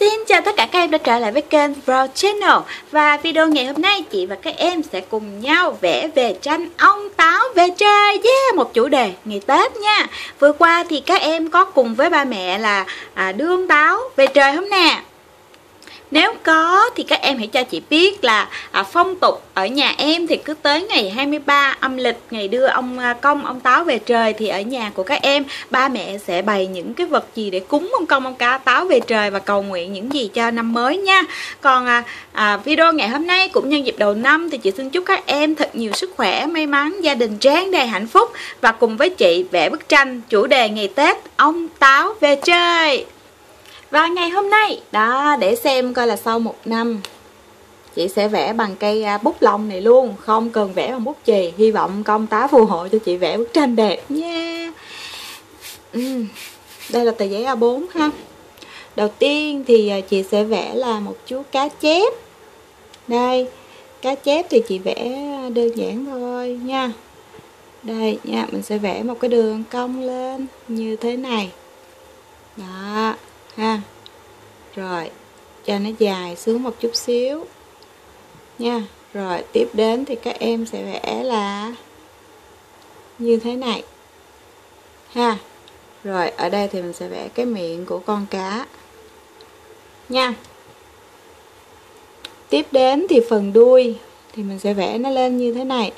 Xin chào tất cả các em đã trở lại với kênh brow Channel. Và video ngày hôm nay chị và các em sẽ cùng nhau vẽ về tranh ông táo về trời. Yeah, một chủ đề ngày Tết nha. Vừa qua thì các em có cùng với ba mẹ là à, đưa ông táo về trời không nè? Nếu có thì các em hãy cho chị biết là à, phong tục ở nhà em thì cứ tới ngày 23 âm lịch ngày đưa ông à, công ông táo về trời thì ở nhà của các em ba mẹ sẽ bày những cái vật gì để cúng ông công ông cá táo về trời và cầu nguyện những gì cho năm mới nha. Còn à, à, video ngày hôm nay cũng nhân dịp đầu năm thì chị xin chúc các em thật nhiều sức khỏe, may mắn, gia đình tráng đầy hạnh phúc và cùng với chị vẽ bức tranh chủ đề ngày Tết ông táo về trời. Và ngày hôm nay, đó, để xem coi là sau một năm Chị sẽ vẽ bằng cây à, bút lông này luôn. Không cần vẽ bằng bút chì. Hy vọng công tá phù hộ cho chị vẽ bức tranh đẹp nha. Ừ. Đây là tờ giấy A4 ha. Đầu tiên thì à, chị sẽ vẽ là một chú cá chép. Đây Cá chép thì chị vẽ đơn giản thôi nha. Đây nha Mình sẽ vẽ một cái đường cong lên Như thế này. Đó ha. Rồi, cho nó dài xuống một chút xíu. Nha, rồi, tiếp đến thì các em sẽ vẽ là như thế này. Ha, rồi, ở đây thì mình sẽ vẽ cái miệng của con cá. Nha. Tiếp đến thì phần đuôi thì mình sẽ vẽ nó lên như thế này.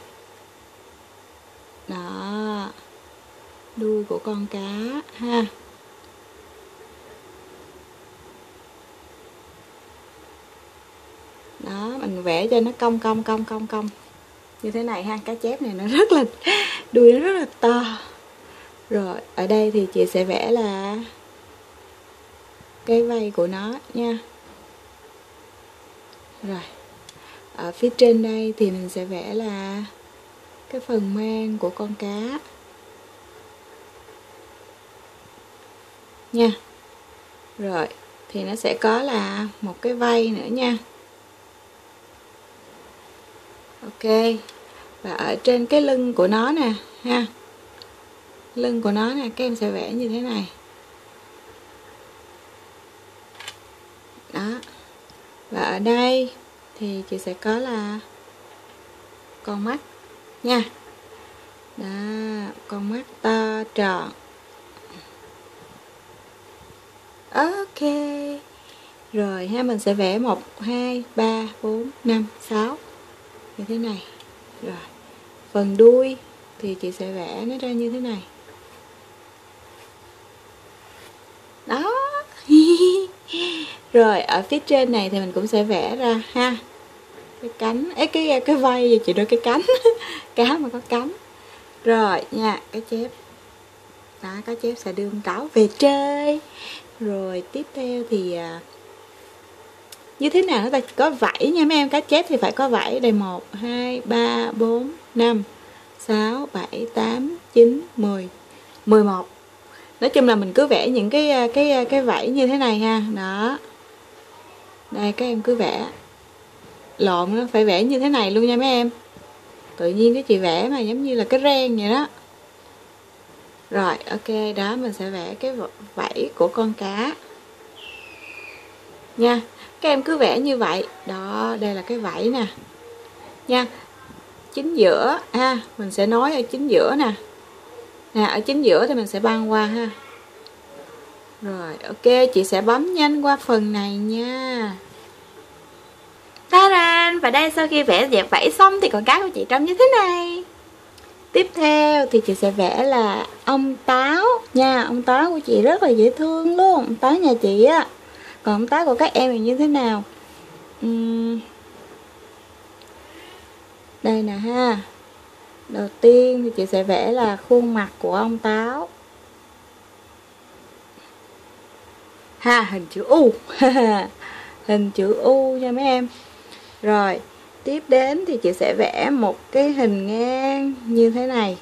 Đó, đuôi của con cá, ha. Đó, mình vẽ cho nó cong cong cong cong cong. Như thế này ha cá chép này nó rất là, đuôi nó rất là to. Rồi, ở đây thì chị sẽ vẽ là cái vây của nó nha. Rồi, ở phía trên đây thì mình sẽ vẽ là cái phần mang của con cá. Nha. Rồi, thì nó sẽ có là một cái vây nữa nha ok. Và ở trên cái lưng của nó nè, ha. Lưng của nó nè, các em sẽ vẽ như thế này. Đó. Và ở đây thì chị sẽ có là con mắt, nha. Đó, con mắt to tròn. Ok. Rồi ha, mình sẽ vẽ một, hai, ba, bốn, năm, sáu như thế này. Rồi. Phần đuôi thì chị sẽ vẽ nó ra như thế này. Đó. Rồi ở phía trên này thì mình cũng sẽ vẽ ra ha. Cái cánh. Ấy cái cái vây gì chị đôi cái cánh. Cá mà có cánh. Rồi nha cái chép. Đó cá chép sẽ đưa con cáo về chơi. Rồi tiếp theo thì à, như thế nào chúng ta? Có vảy nha mấy em, cá chép thì phải có vảy. Đây, một, hai, ba, bốn, năm, sáu, bảy, tám, chín, mười. Mười một. Nói chung là mình cứ vẽ những cái à, cái à, cái vảy như thế này ha. Đó. Đây, các em cứ vẽ. Lộn nó phải vẽ như thế này luôn nha mấy em. Tự nhiên cái chị vẽ mà giống như là cái ren vậy đó. Rồi, ok, đó, mình sẽ vẽ cái vảy của con cá nha, các em cứ vẽ như vậy. Đó, đây là cái vảy nè. Nha, chính giữa, ha, mình sẽ nói ở chính giữa nè. Nè, ở chính giữa thì mình sẽ băng qua ha. Rồi, ok, chị sẽ bấm nhanh qua phần này nha. Ta -ran! và đây, sau khi vẽ dẹp vảy xong thì con cá của chị trông như thế này. Tiếp theo thì chị sẽ vẽ là ông táo. Nha, ông táo của chị rất là dễ thương luôn. Ông táo nhà chị á còn tác của các em thì như thế nào? Uhm. đây nè ha. Đầu tiên thì chị sẽ vẽ là khuôn mặt của ông táo. Ha, hình chữ U. Hình chữ U nha mấy em. Rồi, tiếp đến thì chị sẽ vẽ một cái hình ngang như thế này.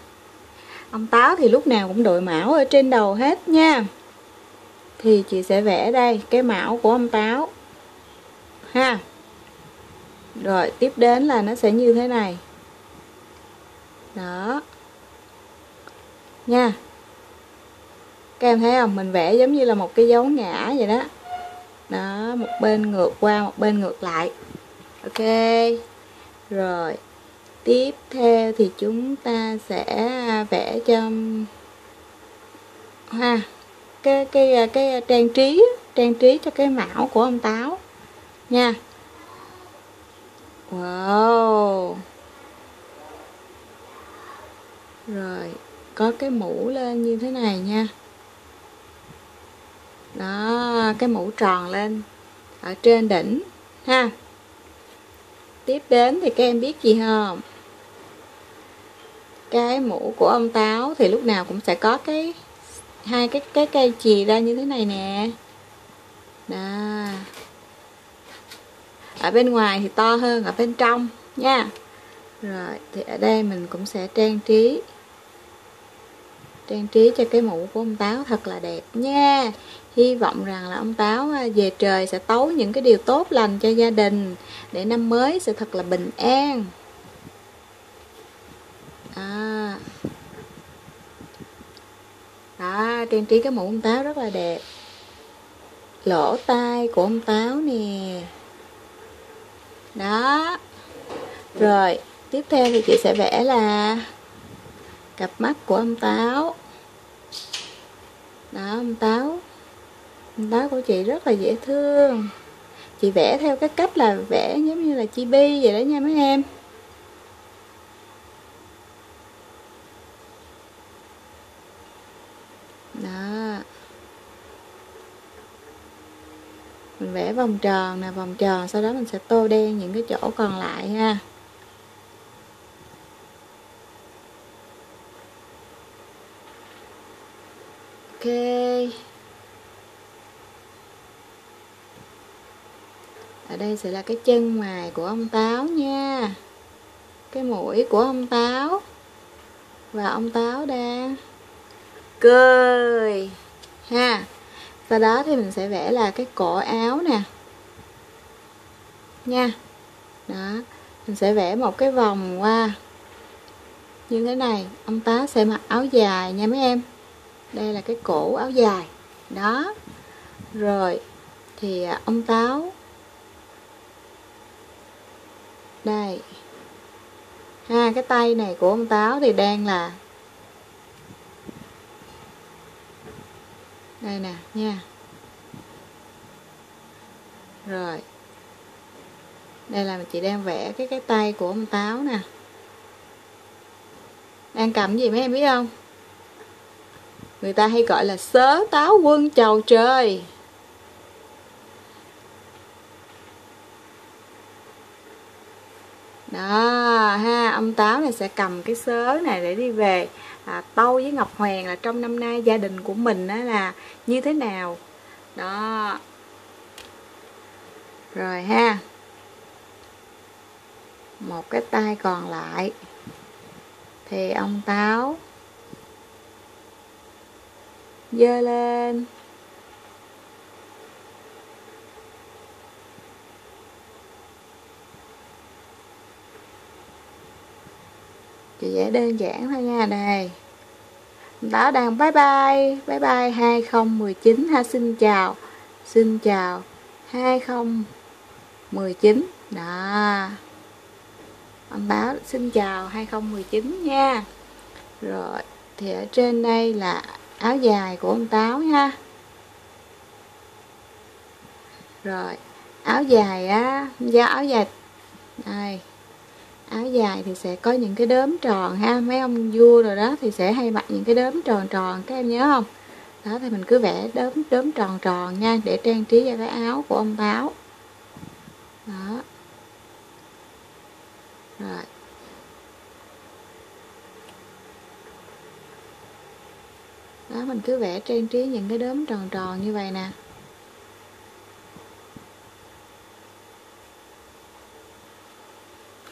Ông táo thì lúc nào cũng đội mão ở trên đầu hết nha thì chị sẽ vẽ đây, cái mão của ông táo. Ha. Rồi, tiếp đến là nó sẽ như thế này. Đó. Nha. Các em thấy không? Mình vẽ giống như là một cái dấu ngã vậy đó. Đó, một bên ngược qua, một bên ngược lại. Ok. Rồi, tiếp theo thì chúng ta sẽ vẽ cho ha cái cái cái trang trí trang trí cho cái mão của ông táo. Nha. Wow. Rồi, có cái mũ lên như thế này nha. Đó, cái mũ tròn lên, ở trên đỉnh, ha. Tiếp đến thì các em biết gì không? Cái mũ của ông táo thì lúc nào cũng sẽ có cái hai cái cái cây chì ra như thế này nè. Đó. Ở bên ngoài thì to hơn, ở bên trong, nha. Rồi, thì ở đây mình cũng sẽ trang trí. Trang trí cho cái mũ của ông táo thật là đẹp nha. Hy vọng rằng là ông táo à, về trời sẽ tấu những cái điều tốt lành cho gia đình để năm mới sẽ thật là bình an. À đó trang trí cái mũ ông táo rất là đẹp. Lỗ tai của ông táo nè. Đó. Rồi, tiếp theo thì chị sẽ vẽ là cặp mắt của ông táo. Đó, ông táo. Ông táo của chị rất là dễ thương. Chị vẽ theo cái cách là vẽ giống như là chibi vậy đó nha mấy em đó mình vẽ vòng tròn nè, vòng tròn, sau đó mình sẽ tô đen những cái chỗ còn lại ha. Ok. Ở đây sẽ là cái chân mài của ông táo nha. Cái mũi của ông táo. Và ông táo đang cười. Ha sau đó thì mình sẽ vẽ là cái cổ áo nè. Nha. Đó, mình sẽ vẽ một cái vòng qua. Như thế này, ông táo sẽ mặc áo dài nha mấy em. Đây là cái cổ áo dài. Đó. Rồi, thì à, ông táo. Đây. Ha, cái tay này của ông táo thì đang là đây nè, nha. Rồi. Đây là chị đang vẽ cái cái tay của ông táo nè. Đang cầm gì mấy em biết không? Người ta hay gọi là sớ táo quân chầu trời. Đó ha ông táo này sẽ cầm cái sớ này để đi về. À, tâu với ngọc hoàng là trong năm nay gia đình của mình đó là như thế nào? Đó. Rồi ha. Một cái tay còn lại. Thì ông táo dơ lên. Chị vẽ đơn giản thôi nha, đây. Đó đang bye bye. Bye bye 2019 ha, xin chào. Xin chào. 2019 đó. Anh báo xin chào 2019 nha. Rồi, thì ở trên đây là áo dài của ông táo nha. Rồi, áo dài á do áo dài. Đây áo dài thì sẽ có những cái đốm tròn ha. Mấy ông vua rồi đó thì sẽ hay mặc những cái đốm tròn tròn, các em nhớ không? Đó, thì mình cứ vẽ đốm đốm tròn tròn nha, để trang trí cho cái áo của ông báo. Đó. Rồi. Đó, mình cứ vẽ trang trí những cái đốm tròn tròn như vậy nè.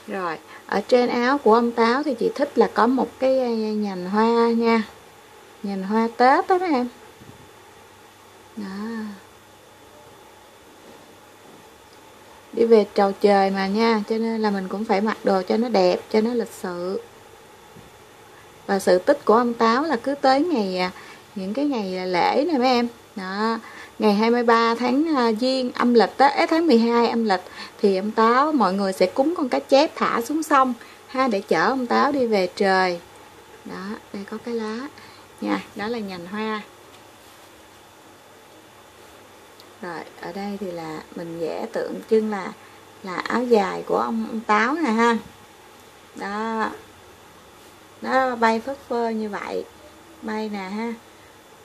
Rồi, ở trên áo của ông táo thì chị thích là có một cái à, nhành hoa nha. Nhành hoa tết đó mấy em. Đó. Đi về trầu trời mà nha, cho nên là mình cũng phải mặc đồ cho nó đẹp, cho nó lịch sự. Và sự tích của ông táo là cứ tới ngày à, những cái ngày à, lễ này mấy em. Đó ngày 23 tháng à, Giêng âm lịch á, tháng 12 âm lịch thì ông Táo mọi người sẽ cúng con cá chép thả xuống sông ha để chở ông Táo đi về trời. Đó đây có cái lá nha đó là nhành hoa. Rồi ở đây thì là mình vẽ tượng trưng là là áo dài của ông, ông Táo nè ha. Đó. Nó bay phất phơ như vậy. Bay nè ha.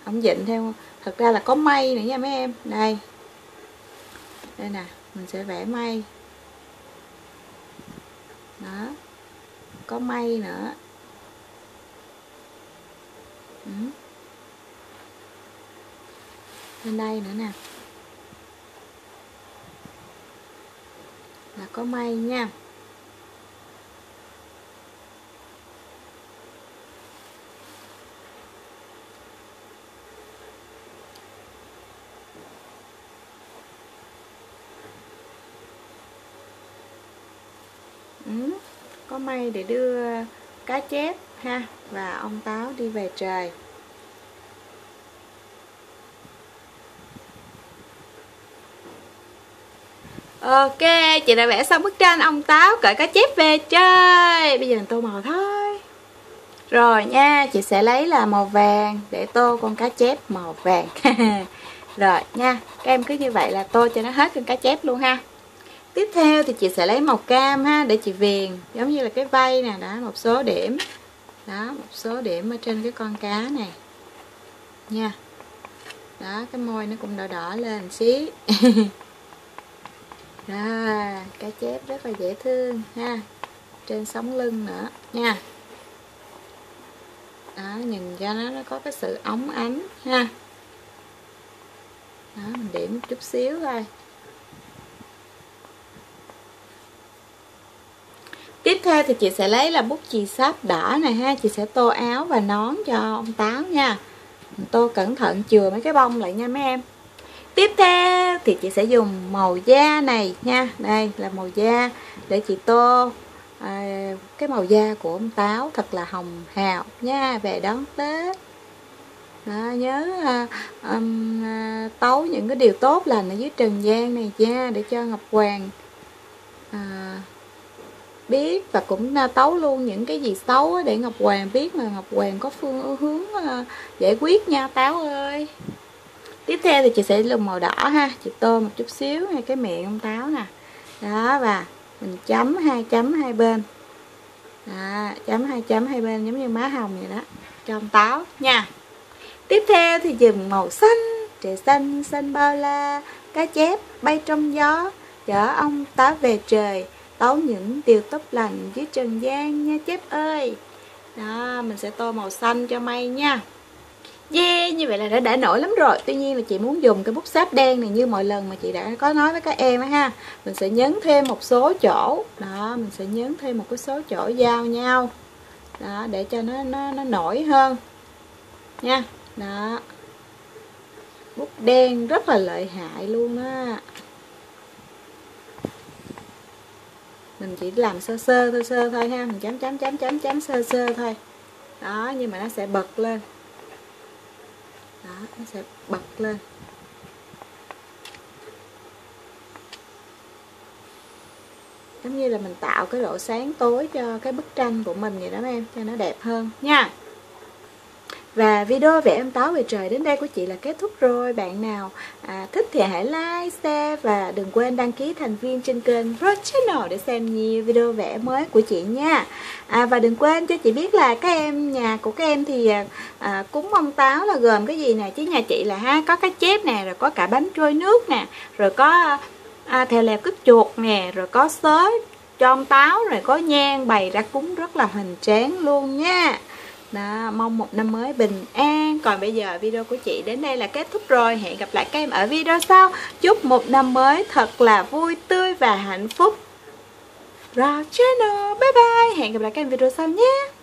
Ông dịnh theo thật ra là có mây nữa nha mấy em. Đây. Đây nè, mình sẽ vẽ mây đó. Có mây nữa. Ừ. bên đây nữa nè. Là có mây nha ừ, có may để đưa cá chép ha và ông táo đi về trời. Ok, chị đã vẽ xong bức tranh ông táo cởi cá chép về chơi. Bây giờ mình tô màu thôi. Rồi nha, chị sẽ lấy là màu vàng để tô con cá chép màu vàng. Rồi nha, các em cứ như vậy là tô cho nó hết con cá chép luôn ha. Tiếp theo thì chị sẽ lấy màu cam ha để chị viền Giống như là cái vây nè, đó, một số điểm. Đó, một số điểm ở trên cái con cá này. Nha. Đó, cái môi nó cũng đỏ đỏ lên xí. Đó cá chép rất là dễ thương ha. Trên sống lưng nữa nha. Đó, nhìn cho nó, nó có cái sự ống ánh ha. Đó, mình điểm một chút xíu thôi. Theo thì chị sẽ lấy là bút chì sáp đỏ này ha Chị sẽ tô áo và nón cho ông Táo nha. Tô cẩn thận chừa mấy cái bông lại nha mấy em. Tiếp theo thì chị sẽ dùng màu da này nha. Đây là màu da để chị tô à, cái màu da của ông Táo thật là hồng hào nha Về đón Tết. Đó, nhớ à, um, à, tấu những cái điều tốt lành ở dưới trần gian này nha để cho Ngọc Hoàng à, biết và cũng à, tấu luôn những cái gì xấu để Ngọc Hoàng biết mà Ngọc Hoàng có phương hướng à, giải quyết nha. Táo ơi! Tiếp theo thì chị sẽ dùng màu đỏ ha. Chị tô một chút xíu ngay cái miệng ông táo nè. Đó và mình chấm hai chấm hai bên. Đó, chấm hai chấm hai bên giống như má hồng vậy đó cho ông táo nha. Tiếp theo thì dùng màu xanh. Trời xanh xanh bao la cá chép bay trong gió chở ông táo về trời tấu những điều tốt lành dưới trần gian nha chép ơi. Đó mình sẽ tô màu xanh cho mây nha. Yeah, như vậy là đã đã nổi lắm rồi. Tuy nhiên là chị muốn dùng cái bút sáp đen này như mọi lần mà chị đã có nói với các em á ha. Mình sẽ nhấn thêm một số chỗ. Đó, mình sẽ nhấn thêm một cái số chỗ giao nhau. Đó, để cho nó nó, nó nổi hơn. Nha, đó. Bút đen rất là lợi hại luôn á. Mình chỉ làm sơ sơ thôi sơ thôi ha. Mình chấm chấm chấm chấm chấm sơ sơ thôi. Đó, nhưng mà nó sẽ bật lên. Đó nó sẽ bật lên. Giống như là mình tạo cái độ sáng tối cho cái bức tranh của mình vậy đó em cho nó đẹp hơn nha và video vẽ em táo về trời đến đây của chị là kết thúc rồi. Bạn nào à, thích thì hãy like, share và đừng quên đăng ký thành viên trên kênh Road Channel để xem nhiều video vẽ mới của chị nha. À, Và đừng quên cho chị biết là các em nhà của các em thì à, à, cúng ông táo là gồm cái gì nè? Chứ nhà chị là ha có cá chép nè, rồi có cả bánh trôi nước nè Rồi có à, thèo lèo cứt chuột nè, rồi có sới cho ông táo Rồi có nhang bày ra cúng rất là hoành tráng luôn nha đó, mong một năm mới bình an. Còn bây giờ video của chị đến đây là kết thúc rồi. Hẹn gặp lại các em ở video sau. Chúc một năm mới thật là vui tươi và hạnh phúc. Rao Channel. Bye bye. Hẹn gặp lại các em video sau nhé.